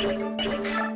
Música